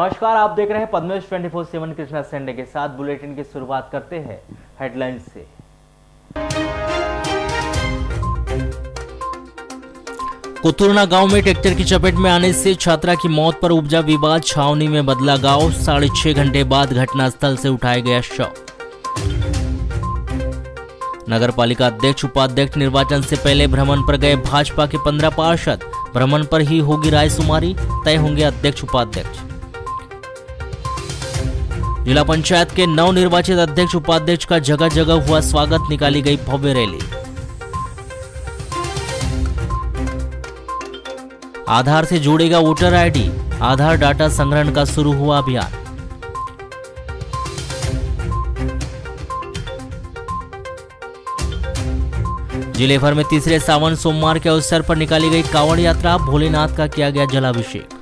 नमस्कार, आप देख रहे हैं पद्मेश 24 सेवन कृष्णा सेंडे के साथ बुलेटिन की शुरुआत करते हैं हेडलाइंस से। कुतुरना गाँव में ट्रैक्टर की चपेट में आने से छात्रा की मौत पर उपजा विवाद, छावनी में बदला गाँव, साढ़े छह घंटे बाद घटनास्थल से उठाया गया शव। नगर पालिका अध्यक्ष, उपाध्यक्ष निर्वाचन से पहले भ्रमण पर गए भाजपा के पंद्रह पार्षद। भ्रमण पर ही होगी राय सुमारी तय होंगे अध्यक्ष, उपाध्यक्ष। जिला पंचायत के नव निर्वाचित अध्यक्ष उपाध्यक्ष का जगह जगह हुआ स्वागत, निकाली गई भव्य रैली। आधार से जोड़ेगा वोटर आईडी। आधार डाटा संग्रहण का शुरू हुआ अभियान। ज़िले भर में तीसरे सावन सोमवार के अवसर पर निकाली गई कावड़ यात्रा, भोलेनाथ का किया गया जलाभिषेक।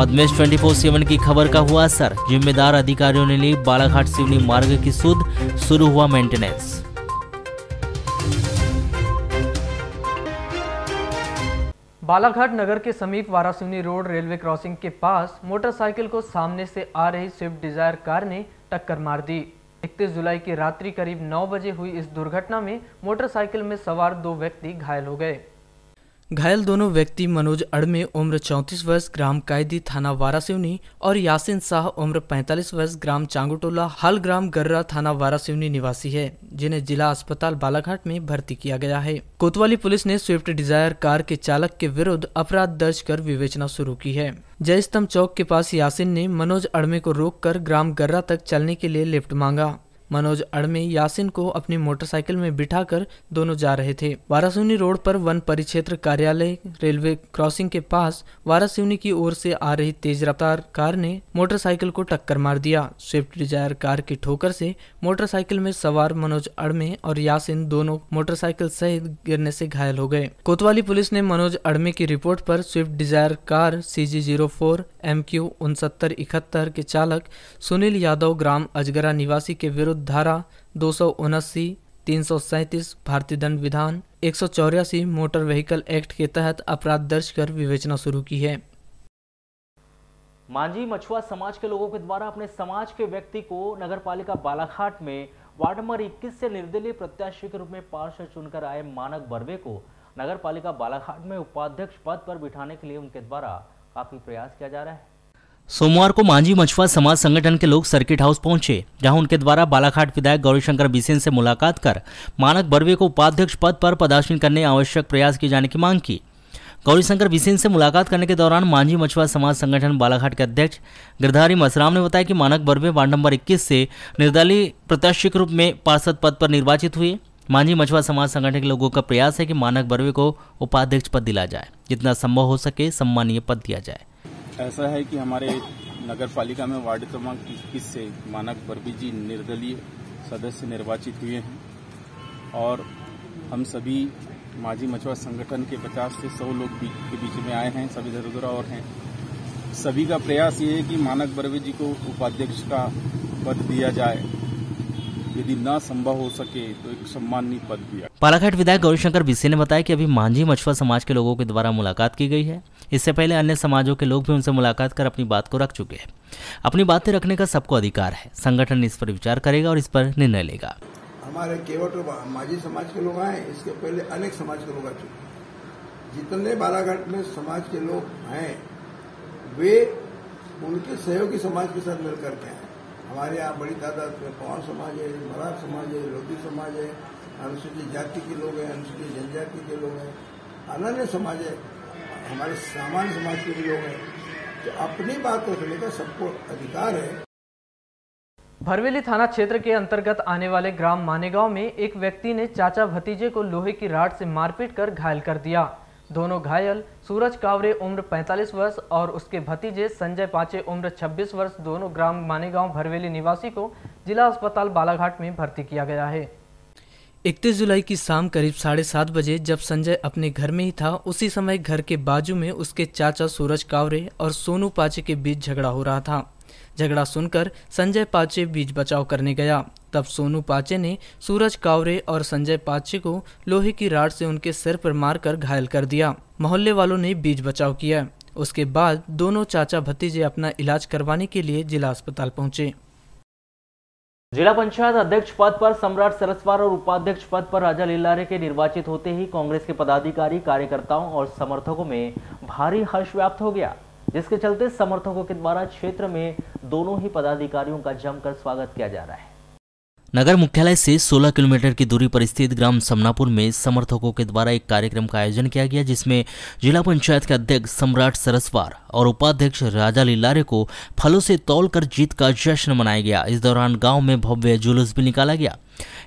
पद्मेश 24 सेवन की खबर का हुआ असर। जिम्मेदार अधिकारियों ने ली बालाघाट सिवनी मार्ग की सुध शुरू हुआ मेंटेनेंस बालाघाट नगर के समीप वारासिवनी रोड रेलवे क्रॉसिंग के पास मोटरसाइकिल को सामने से आ रही स्विफ्ट डिज़ायर कार ने टक्कर मार दी। इकतीस जुलाई की रात्रि करीब 9 बजे हुई इस दुर्घटना में मोटरसाइकिल में सवार दो व्यक्ति घायल हो गए। घायल दोनों व्यक्ति मनोज अड़मे उम्र 34 वर्ष, ग्राम कायदी थाना वारासिवनी और यासिन शाह उम्र 45 वर्ष, ग्राम चांगुटोला, हाल ग्राम गर्रा थाना वारासिवनी निवासी है, जिन्हें जिला अस्पताल बालाघाट में भर्ती किया गया है। कोतवाली पुलिस ने स्विफ्ट डिज़ायर कार के चालक के विरुद्ध अपराध दर्ज कर विवेचना शुरू की है। जय स्तंभ चौक के पास यासिन ने मनोज अड़मे को रोककर ग्राम गर्रा तक चलने के लिए लिफ्ट मांगा। मनोज अड़मे यासिन को अपनी मोटरसाइकिल में बिठाकर दोनों जा रहे थे। वारासिवनी रोड पर वन परिक्षेत्र कार्यालय रेलवे क्रॉसिंग के पास वारासिवनी की ओर से आ रही तेज रफ्तार कार ने मोटरसाइकिल को टक्कर मार दिया। स्विफ्ट डिज़ायर कार की ठोकर से मोटरसाइकिल में सवार मनोज अड़मे और यासिन दोनों मोटरसाइकिल सहित गिरने से घायल हो गए। कोतवाली पुलिस ने मनोज अड़मे की रिपोर्ट पर Swift Dzire car C G zero four M Q उनसत्तर इकहत्तर के चालक सुनील यादव ग्राम अजगरा निवासी के विरुद्ध धारा दो सौ उनस्सी तीन सौ सैंतीस भारतीय दंड विधान, एक सौ चौरासी मोटर व्हीकल एक्ट के तहत अपराध दर्ज कर विवेचना शुरू की है। मांझी मछुआ समाज के लोगों के द्वारा अपने समाज के व्यक्ति को नगर पालिका बालाघाट में वार्ड नंबर 21 से निर्दलीय प्रत्याशी के रूप में पार्षद चुनकर आए मानक बर्वे को नगर पालिका बालाघाट में उपाध्यक्ष पद पर बिठाने के लिए उनके द्वारा काफ़ी प्रयास किया जा रहा है। सोमवार को मांझी मछुआ समाज संगठन के लोग सर्किट हाउस पहुँचे, जहाँ उनके द्वारा बालाघाट विधायक गौरीशंकर बिसेन से मुलाकात कर मानक बर्वे को उपाध्यक्ष पद पर पदासीन करने आवश्यक प्रयास किए जाने की मांग की। गौरीशंकर बिसेन से मुलाकात करने के दौरान मांझी मछुआ समाज संगठन बालाघाट के अध्यक्ष गिरधारी मसराम ने बताया कि मानक बर्वे वार्ड नंबर 21 से निर्दलीय प्रत्याशी के रूप में पार्षद पद पर निर्वाचित हुए। मांझी मछुआ समाज संगठन के लोगों का प्रयास है कि मानक बर्वे को उपाध्यक्ष पद दिला जाए, जितना संभव हो सके सम्मानीय पद दिया जाए। ऐसा है कि हमारे नगर पालिका में वार्ड क्रमांक इक्कीस से मानक बर्बी जी निर्दलीय सदस्य निर्वाचित हुए हैं और हम सभी माझी मछुआ संगठन के 50 से 100 लोग के बीच में आए हैं, सभी इधर उधर और हैं। सभी का प्रयास ये है कि मानक बर्वे जी को उपाध्यक्ष का पद दिया जाए। यदि न संभव हो सके तो एक सम्मानीय पद दिया बालाघाट विधायक गौरीशंकर बिस्से ने बताया कि अभी मांझी मछुआ समाज के लोगों के द्वारा मुलाकात की गई है। इससे पहले अन्य समाजों के लोग भी उनसे मुलाकात कर अपनी बात को रख चुके हैं। अपनी बातें रखने का सबको अधिकार है। संगठन इस पर विचार करेगा और इस पर निर्णय लेगा। हमारे केवट और माझी समाज के लोग आए इसके पहले अनेक समाज के लोग आ चुके जितने बालाघाट में समाज के लोग हैं वे उनके सहयोगी समाज के साथ मिल करके आए। हमारे यहाँ बड़ी तादाद में पवन समाज है, मराठ समाज है, लोधी समाज है, अनुसूचित जाति के लोग हैं, अनुसूचित जनजाति के लोग हैं, अनन्य समाज है, हमारे सामान्य समाज के भी लोग हैं। तो अपनी बात रखने का सबको अधिकार है। भरवेली थाना क्षेत्र के अंतर्गत आने वाले ग्राम मानेगांव में एक व्यक्ति ने चाचा भतीजे को लोहे की राड से मारपीट कर घायल कर दिया। दोनों घायल, सूरज कावरे उम्र 45 वर्ष और उसके भतीजे संजय पाचे उम्र 26 वर्ष दोनों ग्राम मानेगांव भरवेली निवासी को जिला अस्पताल बालाघाट में भर्ती किया गया है। इकतीस जुलाई की शाम करीब साढ़े सात बजे जब संजय अपने घर में ही था, उसी समय घर के बाजू में उसके चाचा सूरज कावरे और सोनू पाचे के बीच झगड़ा हो रहा था। झगड़ा सुनकर संजय पाचे बीच बचाव करने गया। तब सोनू पाचे ने सूरज कावरे और संजय पाचे को लोहे की राड से उनके सिर पर मारकर घायल कर दिया। मोहल्ले वालों ने बीच बचाव किया। उसके बाद दोनों चाचा भतीजे अपना इलाज करवाने के लिए जिला अस्पताल पहुँचे। जिला पंचायत अध्यक्ष पद पर सम्राट सरस्वार और उपाध्यक्ष पद पर राजा लिल्लारे के निर्वाचित होते ही कांग्रेस के पदाधिकारी, कार्यकर्ताओं और समर्थकों में भारी हर्ष व्याप्त हो गया। जिसके चलते समर्थकों के द्वारा क्षेत्र में दोनों ही पदाधिकारियों का जमकर स्वागत किया जा रहा है। नगर मुख्यालय से 16 किलोमीटर की दूरी पर स्थित ग्राम समनापुर में समर्थकों के द्वारा एक कार्यक्रम का आयोजन किया गया, जिसमें जिला पंचायत के अध्यक्ष सम्राट सरस्वार और उपाध्यक्ष राजा लीलारे को फलों से तौलकर जीत का जश्न मनाया गया। इस दौरान गाँव में भव्य जुलूस भी निकाला गया।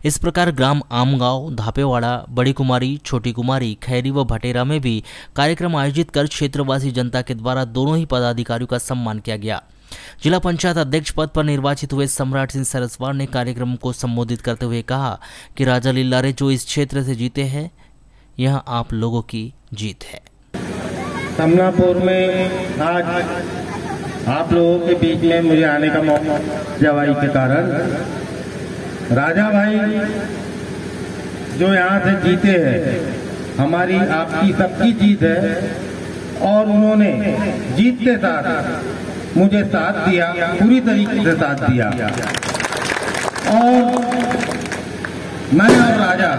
इस प्रकार ग्राम आमगांव, धापेवाड़ा बड़ी कुमारी छोटी कुमारी खैरी व भटेरा में भी कार्यक्रम आयोजित कर क्षेत्रवासी जनता के द्वारा दोनों ही पदाधिकारियों का सम्मान किया गया। जिला पंचायत अध्यक्ष पद पर निर्वाचित हुए सम्राट सिंह सरस्वार ने कार्यक्रम को संबोधित करते हुए कहा कि राजा लीलारे जो इस क्षेत्र से जीते हैं, यह आप लोगों की जीत है। समनापुर में आज आप लोगों के बीच में मुझे आने का मौका, जवाई के कारण। राजा भाई जो यहाँ से जीते हैं, हमारी आपकी सबकी जीत है और उन्होंने जीत के साथ मुझे साथ दिया पूरी तरीके से साथ दिया। और मैं और राजा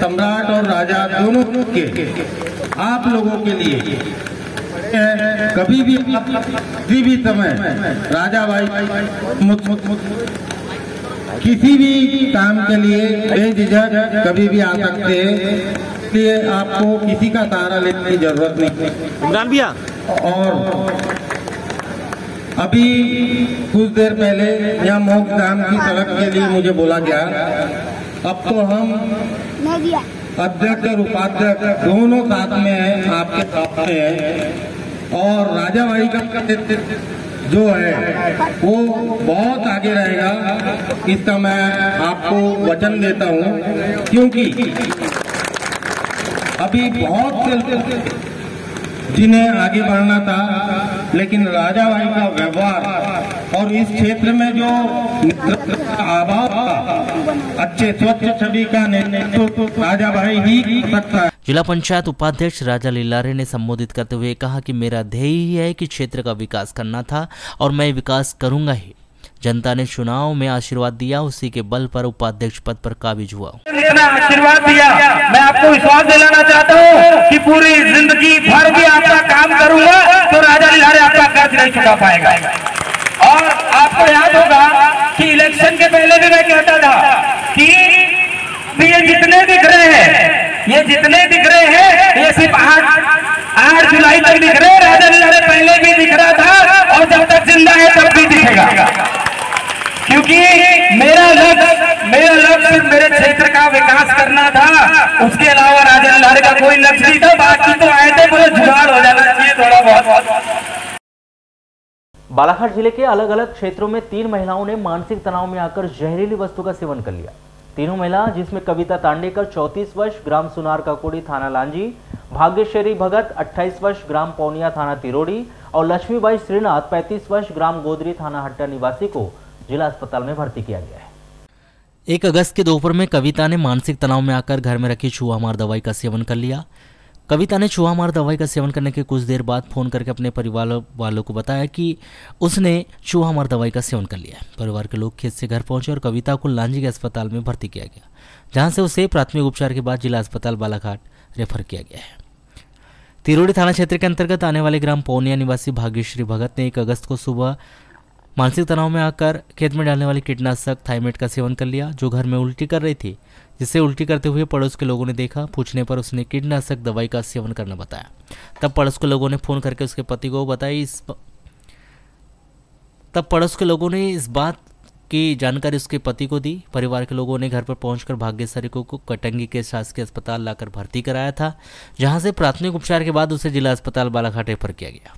सम्राट और राजा दोनों के आप लोगों के लिए कभी भी किसी भी समय राजा भाई किसी भी काम के लिए बेझिझक कभी भी आ सकते हैं इसलिए आपको किसी का सहारा लेने की ज़रूरत नहीं। इमरान भैया। और अभी कुछ देर पहले यहाँ मोक धाम की सड़क के लिए मुझे बोला गया। अब तो हम अध्यक्ष और उपाध्यक्ष दोनों साथ में हैं आपके साथ में हैं। और राजा भाई का जो है वो बहुत आगे रहेगा। इसका मैं आपको वचन देता हूँ क्योंकि अभी बहुत जिन्हें आगे बढ़ना था लेकिन राजा भाई का व्यवहार और इस क्षेत्र में जो अभाव अच्छे स्वच्छ छवि का नेतृत्व तो राजा भाई ही सकता है। जिला पंचायत उपाध्यक्ष राजा लीलारे ने संबोधित करते हुए कहा कि मेरा ध्येय ही है कि क्षेत्र का विकास करना था और मैं विकास करूँगा ही। जनता ने चुनाव में आशीर्वाद दिया, उसी के बल पर उपाध्यक्ष पद पर काबिज हुआ। आशीर्वाद दिया। मैं आपको विश्वास दिलाना चाहता हूँ कि पूरी ज़िंदगी भर भी आपका काम करूँगा तो राजा लिहारे आपका कर्ज नहीं चुका पाएगा। और आपको याद होगा कि इलेक्शन के पहले भी मैं कहता था कि ये जितने दिख रहे हैं, ये जितने दिख रहे हैं, ये सिर्फ़ आठ आठ जुलाई तक दिख रहे हैं। राजा लिहारे पहले भी दिख रहा था और जब तक ज़िंदा है तब भी दिखेगा। क्योंकि मेरा लक्ष्य मेरा लक्ष्य सिर्फ़ मेरे क्षेत्र का विकास करना था। उसके अलावा राजा लारे का कोई लक्ष्य नहीं था। बाकी तो आए थे, बोले जुगाड़ हो जाना चाहिए थोड़ा बहुत। बालाघाट ज़िले के अलग अलग क्षेत्रों में तीन महिलाओं ने मानसिक तनाव में आकर जहरीली वस्तु का सेवन कर लिया। तीनों महिला, जिसमें कविता तांडेकर 34 वर्ष, ग्राम सुनार काकोड़ी थाना लांजी भाग्यश्वरी भगत 28 वर्ष, ग्राम पौनिया थाना तिरोड़ी, और लक्ष्मीबाई श्रीनाथ 35 वर्ष, ग्राम गोदरी थाना हट्टा निवासी को जिला अस्पताल में भर्ती किया गया है। एक अगस्त के दोपहर में कविता ने मानसिक तनाव में आकर घर में रखी छुआ मार दवाई का सेवन कर लिया। कविता ने चूहा मार दवाई का सेवन करने के कुछ देर बाद फ़ोन करके अपने परिवार वालों को बताया कि उसने चूहा मार दवाई का सेवन कर लिया। परिवार के लोग खेत से घर पहुँचे और कविता को लांजी के अस्पताल में भर्ती किया गया, जहाँ से उसे प्राथमिक उपचार के बाद जिला अस्पताल बालाघाट रेफर किया गया है। तिरोड़ी थाना क्षेत्र के अंतर्गत आने वाले ग्राम पौनिया निवासी भाग्यश्री भगत ने एक अगस्त को सुबह मानसिक तनाव में आकर खेत में डालने वाली कीटनाशक थाइमेट का सेवन कर लिया, जो घर में उल्टी कर रही थी जिसे उल्टी करते हुए पड़ोस के लोगों ने देखा, पूछने पर उसने कीटनाशक दवाई का सेवन करना बताया। तब पड़ोस के लोगों ने फ़ोन करके उसके पति को बताई इस तब पड़ोस के लोगों ने इस बात की जानकारी उसके पति को दी। परिवार के लोगों ने घर पर पहुंचकर भाग्यश्री को, कटंगी के शासकीय अस्पताल लाकर भर्ती कराया था, जहाँ से प्राथमिक उपचार के बाद उसे जिला अस्पताल बालाघाट रेफर किया गया।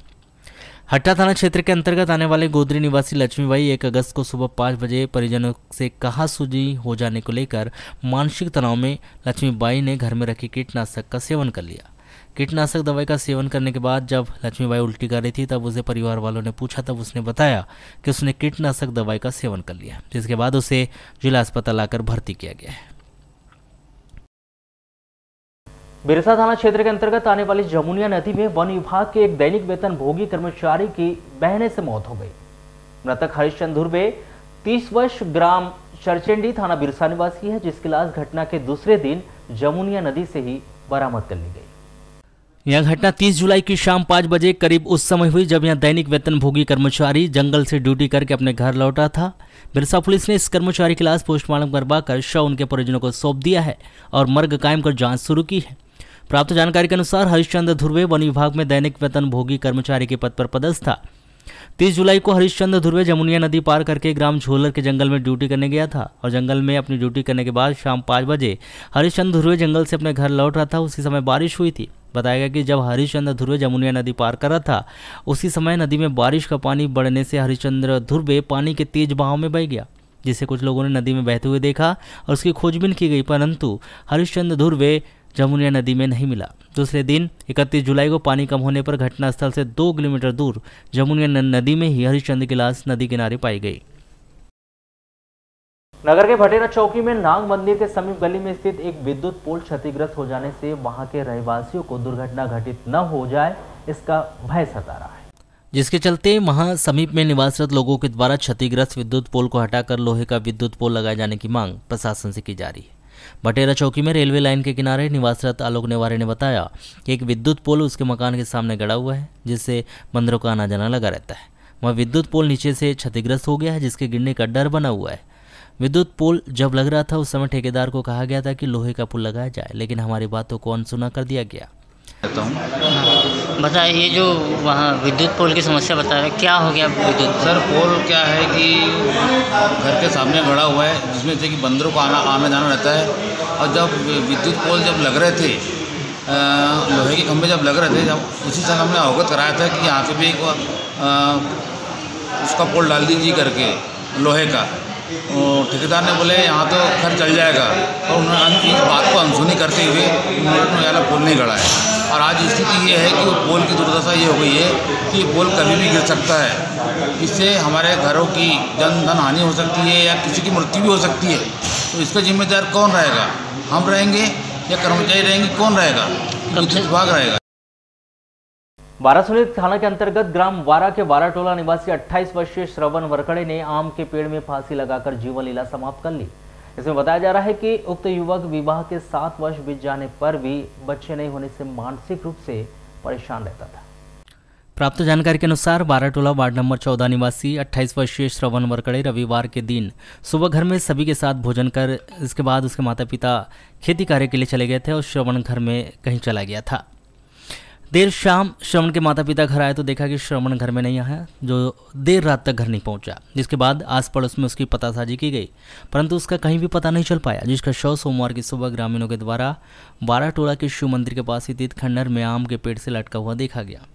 हट्टा थाना क्षेत्र के अंतर्गत आने वाले गोदरी निवासी लक्ष्मीबाई एक अगस्त को सुबह पाँच बजे परिजनों से कहा सूजी हो जाने को लेकर मानसिक तनाव में लक्ष्मीबाई ने घर में रखी कीटनाशक का सेवन कर लिया। कीटनाशक दवाई का सेवन करने के बाद जब लक्ष्मीबाई उल्टी कर रही थी, तब उसे परिवार वालों ने पूछा, तब उसने बताया कि उसने कीटनाशक दवाई का सेवन कर लिया, जिसके बाद उसे जिला अस्पताल आकर भर्ती किया गया है। बिरसा थाना क्षेत्र के अंतर्गत आने वाली जमुनिया नदी में वन विभाग के एक दैनिक वेतन भोगी कर्मचारी की बहने से मौत हो गई। मृतक हरिश्चंद धुर्वे तीस वर्ष ग्राम चरचेंडी थाना बिरसा निवासी है, जिसकी लाश घटना के दूसरे दिन जमुनिया नदी से ही बरामद कर ली गई। यह घटना 30 जुलाई की शाम पाँच बजे करीब उस समय हुई, जब यह दैनिक वेतन भोगी कर्मचारी जंगल से ड्यूटी करके अपने घर लौटा था। बिरसा पुलिस ने इस कर्मचारी की लाश पोस्टमार्टम करवा कर शव उनके परिजनों को सौंप दिया है और मर्ग कायम कर जाँच शुरू की है। प्राप्त जानकारी के अनुसार हरिश्चंद्र ध्रुवे वन विभाग में दैनिक वेतन भोगी कर्मचारी के पद पर पदस्थ था। तीस जुलाई को हरिश्चंद्र ध्रुवे जमुनिया नदी पार करके ग्राम झोलर के जंगल में ड्यूटी करने गया था और जंगल में अपनी ड्यूटी करने के बाद शाम पाँच बजे हरिश्चंद्र ध्रुवे जंगल से अपने घर लौट रहा था। उसी समय बारिश हुई थी। बताया गया कि जब हरिश्चंद्र ध्रुवे जमुनिया नदी पार कर रहा था, उसी समय नदी में बारिश का पानी बढ़ने से हरिश्चंद्र ध्रुवे पानी के तेज बहाव में बह गया, जिसे कुछ लोगों ने नदी में बहते हुए देखा और उसकी खोजबीन की गई। परंतु हरिश्चंद्र ध्रुवे जमुनिया नदी में नहीं मिला। दूसरे दिन 31 जुलाई को पानी कम होने पर घटनास्थल से दो किलोमीटर दूर जमुनिया नदी में ही हरिश्चंद्र की लाश नदी किनारे पाई गई। नगर के भटेरा चौकी में नाग मंदिर के समीप गली में स्थित एक विद्युत पोल क्षतिग्रस्त हो जाने से वहाँ के रहवासियों को दुर्घटना घटित न हो जाए इसका भय सता रहा है। जिसके चलते वहाँ समीप में निवासरत लोगों के द्वारा क्षतिग्रस्त विद्युत पोल को हटाकर लोहे का विद्युत पोल लगाए जाने की मांग प्रशासन से की जा रही है। बटेरा चौकी में रेलवे लाइन के किनारे निवासरत आलोक नेवारे ने बताया कि एक विद्युत पोल उसके मकान के सामने गड़ा हुआ है, जिससे बंदरों का आना जाना लगा रहता है। वह विद्युत पोल नीचे से क्षतिग्रस्त हो गया है, जिसके गिरने का डर बना हुआ है। विद्युत पोल जब लग रहा था, उस समय ठेकेदार को कहा गया था कि लोहे का पुल लगाया जाए, लेकिन हमारी बातों को अनसुना कर दिया गया। बताइए ये जो वहाँ विद्युत पोल की समस्या बता रहे क्या हो गया विद्युत? सर, पोल क्या है कि घर के सामने गड़ा हुआ है, जिसमें से कि बंदरों को आना आना जाना रहता है। और जब विद्युत पोल जब लग रहे थे लोहे के खंभे जब लग रहे थे, जब उसी समय हमने अवगत कराया था कि यहाँ पे भी एक उसका पोल डाल दीजिए करके, लोहे का। ठेकेदार ने बोले यहाँ तो घर चल जाएगा। और उन्होंने इस बात को अनसुनी करते हुए उन्होंने वाला पोल नहीं गड़ा है। और आज स्थिति ये है कि वो पोल की दुर्दशा ये हो गई है कि पोल कभी भी गिर सकता है। इससे हमारे घरों की जन धन हानि हो सकती है या किसी की मृत्यु भी हो सकती है। तो इसका जिम्मेदार कौन रहेगा? हम रहेंगे या कर्मचारी रहेंगे? कौन रहेगा? विद्युत विभाग रहेगा। बारासुनी थाना के अंतर्गत ग्राम वारा के वारा टोला निवासी 28 वर्षीय श्रवण वरकड़े ने आम के पेड़ में फांसी लगाकर जीवन लीला समाप्त कर ली। इसमें बताया जा रहा है कि उक्त युवक विवाह के सात वर्ष बीत जाने पर भी बच्चे नहीं होने से मानसिक रूप से परेशान रहता था। प्राप्त जानकारी के अनुसार बाराटोला वार्ड नंबर चौदह निवासी 28 वर्षीय श्रवण वरकड़े रविवार के दिन सुबह घर में सभी के साथ भोजन कर, इसके बाद उसके माता पिता खेती कार्य के लिए चले गए थे और श्रवण घर में कहीं चला गया था। देर शाम श्रवण के माता पिता घर आए तो देखा कि श्रवण घर में नहीं आया, जो देर रात तक घर नहीं पहुँचा, जिसके बाद आस पड़ोस में उसकी पतासाजी की गई। परंतु उसका कहीं भी पता नहीं चल पाया, जिसका शव सोमवार की सुबह ग्रामीणों के द्वारा बारह टोला के शिव मंदिर के पास स्थित खंडर में आम के पेड़ से लटका हुआ देखा गया,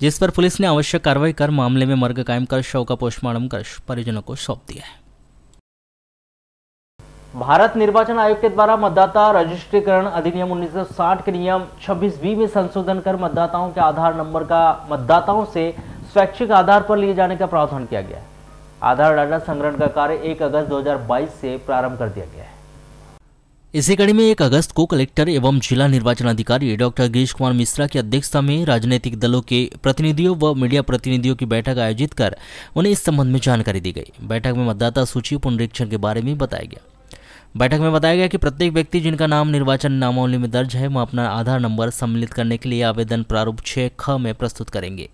जिस पर पुलिस ने आवश्यक कार्रवाई कर मामले में मर्ग कायम कर शव का पोस्टमार्टम कर परिजनों को सौंप दिया है। भारत निर्वाचन आयोग के द्वारा मतदाता रजिस्ट्रीकरण अधिनियम 1960 के नियम 26 बी में संशोधन कर मतदाताओं के आधार नंबर का, मतदाताओं से स्वैच्छिक आधार पर लिए जाने का प्रावधान किया गया है। आधार डाटा संग्रहण का कार्य 1 अगस्त 2022 से प्रारंभ कर दिया गया है। इसी कड़ी में एक अगस्त को कलेक्टर एवं जिला निर्वाचन अधिकारी डॉक्टर गिरीश कुमार मिश्रा की अध्यक्षता में राजनीतिक दलों के प्रतिनिधियों व मीडिया प्रतिनिधियों की बैठक आयोजित कर उन्हें इस संबंध में जानकारी दी गई। बैठक में मतदाता सूची पुनरीक्षण के बारे में बताया गया। बैठक में बताया गया कि प्रत्येक व्यक्ति जिनका नाम, निर्वाचन नामावली में दर्ज है, वह अपना आधार नंबर सम्मिलित करने के लिए आवेदन प्रारूप छः ख में प्रस्तुत करेंगे।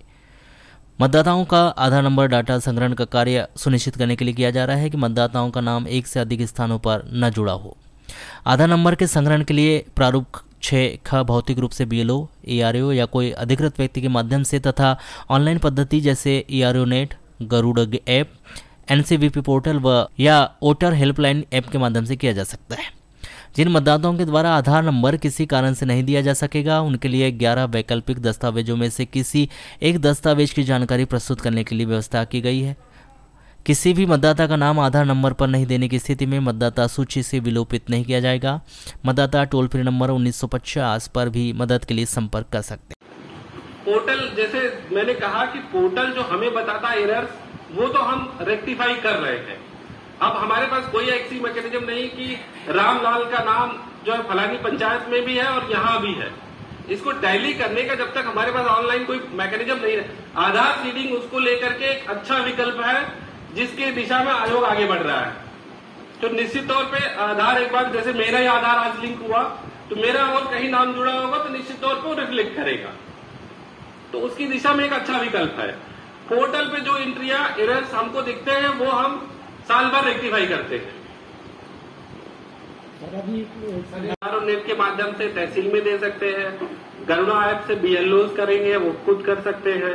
मतदाताओं का आधार नंबर, डाटा संग्रहण का कार्य सुनिश्चित करने के लिए किया जा रहा है कि मतदाताओं का नाम एक से अधिक स्थानों पर न जुड़ा हो। आधार नंबर के संग्रहण के लिए प्रारूप छः ख भौतिक रूप से बी एल या कोई अधिकृत व्यक्ति के माध्यम से तथा ऑनलाइन पद्धति जैसे e net Garuda app NCVP portal व या वोटर हेल्पलाइन ऐप के माध्यम से किया जा सकता है। जिन मतदाताओं के द्वारा आधार नंबर किसी कारण से नहीं दिया जा सकेगा, उनके लिए 11 वैकल्पिक दस्तावेजों में से किसी एक दस्तावेज़ की जानकारी प्रस्तुत करने के लिए व्यवस्था की गई है। किसी भी मतदाता का नाम आधार नंबर पर नहीं देने की स्थिति में मतदाता सूची से विलोपित नहीं किया जाएगा। मतदाता टोल फ्री नंबर 1950 पर भी मदद के लिए संपर्क कर सकते हैं। पोर्टल, जैसे मैंने कहा कि पोर्टल जो हमें बताता एरर्स वो तो हम रेक्टिफाई कर रहे हैं अब हमारे पास कोई ऐसी मैकेनिज्म नहीं कि रामलाल का नाम जो है फलानी पंचायत में भी है और यहाँ भी है। इसको टैली करने का जब तक हमारे पास ऑनलाइन कोई मैकेनिज्म नहीं है। आधार सीडिंग उसको लेकर के एक अच्छा विकल्प है, जिसके दिशा में आयोग आगे बढ़ रहा है। तो निश्चित तौर पे आधार एक बार जैसे मेरा ही आधार आज लिंक हुआ तो मेरा और कहीं नाम जुड़ा होगा तो निश्चित तौर पर रिफ्लेक्ट करेगा। तो उसकी दिशा में एक अच्छा विकल्प है। पोर्टल पे जो एंट्रिया एरर्स हमको दिखते हैं वो हम साल भर रेक्टिफाई करते हैं। और नेट के माध्यम से तहसील में दे सकते हैं गरुड़ा ऐप से बीएलओ करेंगे वो खुद कर सकते हैं।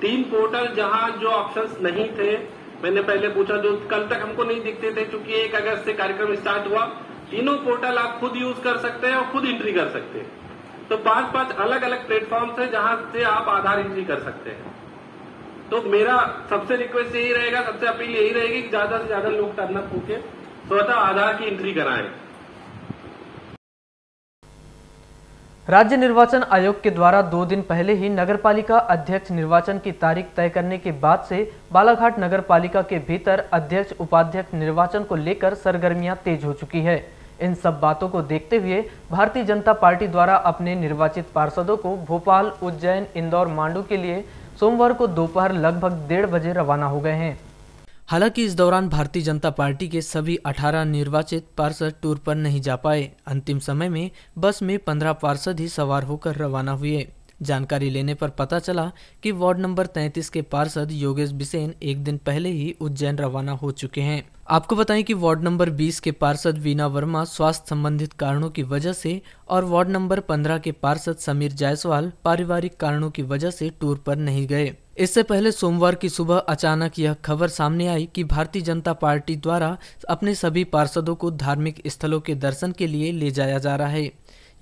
तीन पोर्टल जहाँ जो ऑप्शंस नहीं थे मैंने पहले पूछा जो कल तक हमको नहीं दिखते थे क्योंकि एक अगस्त से कार्यक्रम स्टार्ट हुआ तीनों पोर्टल आप खुद यूज़ कर सकते हैं और खुद एंट्री कर सकते हैं। तो पाँच पाँच अलग अलग प्लेटफॉर्म्स है जहाँ से आप आधार एंट्री कर सकते हैं। तो मेरा सबसे रिक्वेस्ट यही रहेगा, सबसे अपील यही रहेगी कि ज़्यादा से ज़्यादा लोग टर्न अप होके स्वतः आधार की एंट्री कराएँ। राज्य निर्वाचन आयोग के द्वारा दो दिन पहले ही नगरपालिका अध्यक्ष निर्वाचन की तारीख तय करने के बाद से बालाघाट नगरपालिका के भीतर अध्यक्ष, उपाध्यक्ष निर्वाचन को लेकर सरगर्मियाँ तेज हो चुकी है। इन सब बातों को देखते हुए भारतीय जनता पार्टी द्वारा अपने निर्वाचित पार्षदों को भोपाल, उज्जैन, इंदौर, मांडू के लिए सोमवार को दोपहर लगभग डेढ़ बजे रवाना हो गए हैं। हालाँकि इस दौरान भारतीय जनता पार्टी के सभी 18 निर्वाचित पार्षद टूर पर नहीं जा पाए। अंतिम समय में बस में 15 पार्षद ही सवार होकर रवाना हुए। जानकारी लेने पर पता चला कि वार्ड नंबर 33 के पार्षद योगेश बिसेन एक दिन पहले ही उज्जैन रवाना हो चुके हैं। आपको बताएँ कि वार्ड नंबर 20 के पार्षद वीना वर्मा स्वास्थ्य संबंधित कारणों की वजह से और वार्ड नंबर 15 के पार्षद समीर जायसवाल पारिवारिक कारणों की वजह से टूर पर नहीं गए। इससे पहले सोमवार की सुबह अचानक यह खबर सामने आई कि भारतीय जनता पार्टी द्वारा अपने सभी पार्षदों को धार्मिक स्थलों के दर्शन के लिए ले जाया जा रहा है।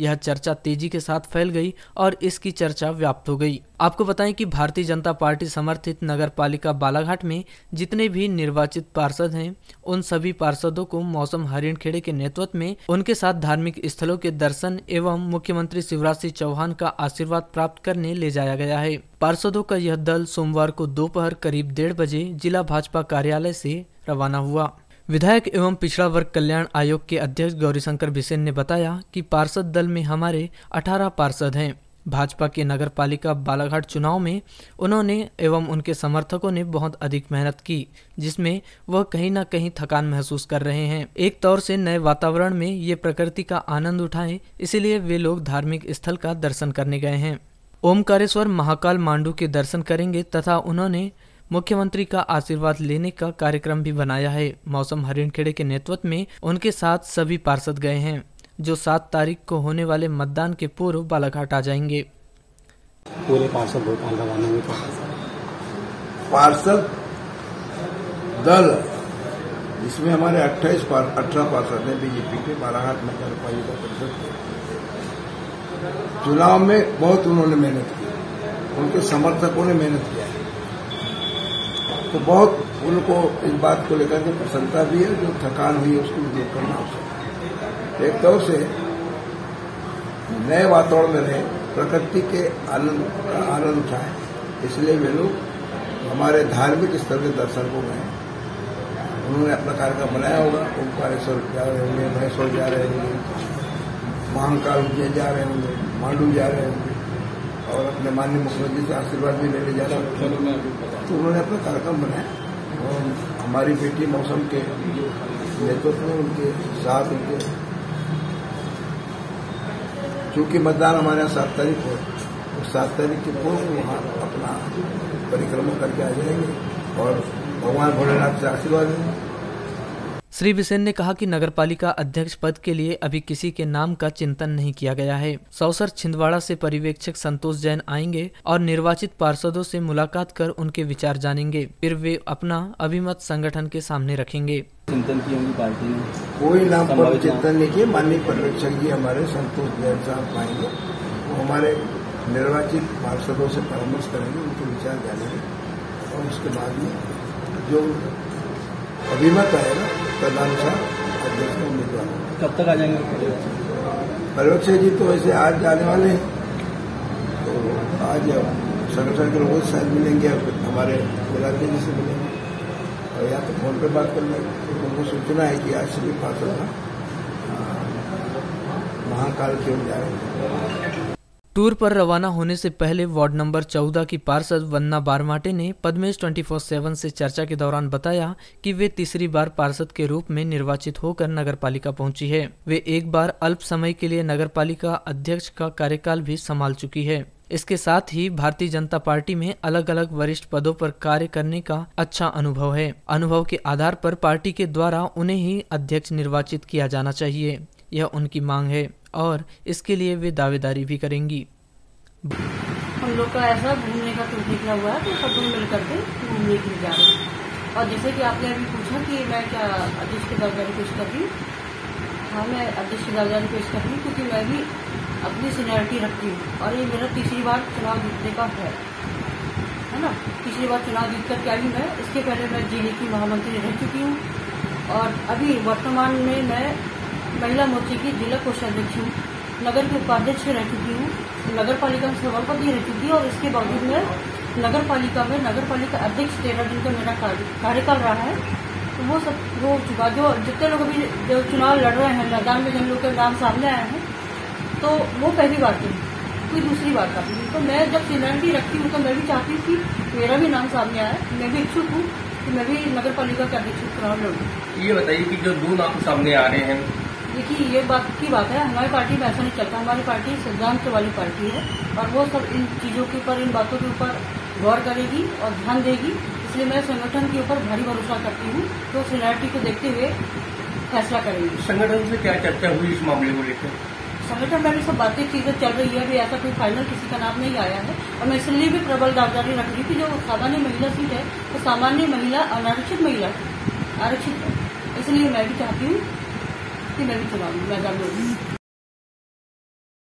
यह चर्चा तेज़ी के साथ फैल गई और इसकी चर्चा व्याप्त हो गई। आपको बताएँ कि भारतीय जनता पार्टी समर्थित नगर पालिका बालाघाट में जितने भी निर्वाचित पार्षद हैं, उन सभी पार्षदों को मौसम हरिणखेड़े के नेतृत्व में उनके साथ धार्मिक स्थलों के दर्शन एवं मुख्यमंत्री शिवराज सिंह चौहान का आशीर्वाद प्राप्त करने ले जाया गया है। पार्षदों का यह दल सोमवार को दोपहर करीब डेढ़ बजे जिला भाजपा कार्यालय से रवाना हुआ। विधायक एवं पिछड़ा वर्ग कल्याण आयोग के अध्यक्ष गौरीशंकर बिसेन ने बताया कि पार्षद दल में हमारे 18 पार्षद हैं। भाजपा के नगर पालिका बालाघाट चुनाव में उन्होंने एवं उनके समर्थकों ने बहुत अधिक मेहनत की, जिसमें वह कहीं ना कहीं थकान महसूस कर रहे हैं। एक तौर से नए वातावरण में ये प्रकृति का आनंद उठाएँ, इसीलिए वे लोग धार्मिक स्थल का दर्शन करने गए हैं। ओमकारेश्वर महाकाल मांडू के दर्शन करेंगे तथा उन्होंने मुख्यमंत्री का आशीर्वाद लेने का कार्यक्रम भी बनाया है। मौसम हरिणखेड़े के नेतृत्व में उनके साथ सभी पार्षद गए हैं जो सात तारीख को होने वाले मतदान के पूर्व बालाघाट आ जाएँगे। पूरे पार्षद भोपाल रवाना हुए पार्षद दल जिसमें हमारे अट्ठाईस अठारह पार्षद हैं बीजेपी के बालाघाट नगर पालिका परिषद। के चुनाव में बहुत उन्होंने मेहनत की उनके समर्थकों ने मेहनत किया। तो बहुत उनको इस बात को लेकर के प्रसन्नता भी है, जो थकान हुई है, उसको दूर करना आवश्यक एक तौर से नए वातावरण में रहे, प्रकृति के आनंद का आनंद उठाए। इसलिए वे लोग हमारे धार्मिक स्थल के दर्शकों में उन्होंने अपना कार्यक्रम बनाया होगा, ओंकारेश्वर जा रहे होंगे, महेश्वर जा रहे होंगे, महाकाल जा रहे होंगे, मांडू जा रहे होंगे, और अपने माननीय मुख्यमंत्री से आशीर्वाद भी लेने जा रहे तो उन्होंने अपना कार्यक्रम बनाया। और हमारी बेटी मौसम के नेतृत्व में उनके साथ उनके चूँकि मतदान हमारे यहाँ सात तारीख को तो सात तारीख के पूर्व वहाँ अपना परिक्रमा करके आ जाएँगे और भगवान भोलेनाथ से आशीर्वाद लेंगे। श्री बिसेन ने कहा कि नगरपालिका अध्यक्ष पद के लिए अभी किसी के नाम का चिंतन नहीं किया गया है। सौसर छिंदवाड़ा से पर्यवेक्षक संतोष जैन आएँगे और निर्वाचित पार्षदों से मुलाकात कर उनके विचार जानेंगे। फिर वे अपना अभिमत संगठन के सामने रखेंगे। चिंतन की होंगी पार्टी ने कोई नाम पर चिंतन नहीं किए माननीय पर्यवेक्षक जी हमारे संतोष जैन साहब आएँगे। वो हमारे निर्वाचित पार्षदों से परामर्श करेंगे उनके विचार जानेंगे। और उसके बाद में जो अभिमत आएगा तदनुसार अध्यक्ष का उम्मीदवार। कब तक आ जाएँगे पर्यवेक्षक जी तो ऐसे आज जाने वाले हैं। तो आज संगठन के लोगों से शायद मिलेंगे हमारे जिलाध्यक्ष से मिलेंगे। और या तो फ़ोन पे बात कर लेंगे तो उनको सूचना है कि आज से भी पार्षद महाकाल की ओर जाएँगे टूर पर रवाना होने से पहले वार्ड नंबर 14 की पार्षद वन्ना बारमाटे ने पद्मेश 24/7 से चर्चा के दौरान बताया कि वे तीसरी बार पार्षद के रूप में निर्वाचित होकर नगरपालिका पहुँची है। वे एक बार अल्प समय के लिए नगरपालिका अध्यक्ष का कार्यकाल भी संभाल चुकी है। इसके साथ ही भारतीय जनता पार्टी में अलग अलग वरिष्ठ पदों पर कार्य करने का अच्छा अनुभव है। अनुभव के आधार पर पार्टी के द्वारा उन्हें ही अध्यक्ष निर्वाचित किया जाना चाहिए। यह उनकी मांग है और इसके लिए वे दावेदारी भी करेंगी। हम लोग का ऐसा घूमने का टूर निकला हुआ है तो सब लोग मिल करके घूमने के लिए जा रहे हैं। और जैसे कि आपने अभी पूछा कि मैं क्या अध्यक्ष की दावेदारी पेश कर रही हाँ? मैं अध्यक्ष की दावेदारी पेश कर रही क्योंकि मैं भी अपनी सीनियरिटी रखती हूँ। और ये मेरा तीसरी बार चुनाव जीतने का है है ना? तीसरी बार चुनाव जीत कर क्या भी मैं। इसके पहले मैं ज़िले की महामंत्री रह चुकी हूँ। और अभी वर्तमान में मैं महिला मोर्चे की जिला कोषाध्यक्ष हूँ। नगर की उपाध्यक्ष रह चुकी हूँ। नगर पालिका में सभापति रह चुकी हूँ और इसके बावजूद मैं नगर पालिका में नगर पालिका अध्यक्ष तेरह दिन का मेरा कार्यकाल रहा है तो वो सब वो चुका जो जितने लोग अभी जो चुनाव लड़ रहे हैं, मैदान में जिन लोग के नाम सामने आए हैं तो वो पहली बात थी कोई दूसरी बात का भी तो मैं जब सीनियरिटी रखती हूँ तो मैं भी चाहती हूँ कि मेरा भी नाम सामने आए, मैं भी इच्छुक हूँ कि मैं भी नगर पालिका का अध्यक्ष चुनाव लड़ूँ। ये बताइए कि जो दो नाम सामने आ रहे हैं देखिए ये बात की बात है हमारी पार्टी में ऐसा नहीं चलता हमारी पार्टी सिद्धांत वाली पार्टी है और वो सब इन चीज़ों के ऊपर इन बातों के ऊपर गौर करेगी और ध्यान देगी। इसलिए मैं संगठन के ऊपर भारी भरोसा करती हूँ तो सीनियरिटी को देखते हुए फैसला करेंगे। संगठन से क्या चर्चा हुई इस मामले को लेकर? संगठन में सब बातें चीज़ें चल रही है अभी ऐसा कोई फाइनल किसी का नाम नहीं आया है। और मैं इसलिए भी प्रबल दावेदारी रख रही थी जो सामान्य महिला सीट है तो सामान्य महिला अनारक्षित महिला आरक्षित है। इसलिए मैं भी चाहती हूँ कि मैं भी चुनाव मैदान में